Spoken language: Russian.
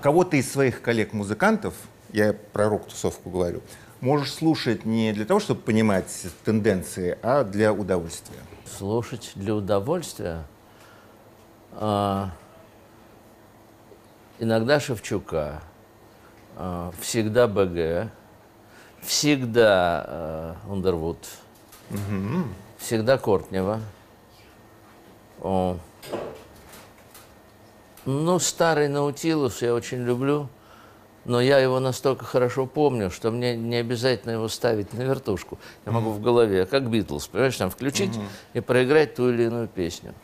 Кого-то из своих коллег-музыкантов, я про рок-тусовку говорю, можешь слушать не для того, чтобы понимать тенденции, а для удовольствия. Слушать для удовольствия. А, иногда Шевчука, а, всегда БГ, всегда а, Ундервуд, всегда Кортнева. О. Ну, старый Наутилус я очень люблю, но я его настолько хорошо помню, что мне не обязательно его ставить на вертушку. Я могу в голове, как Битлз, понимаешь, там включить и проиграть ту или иную песню.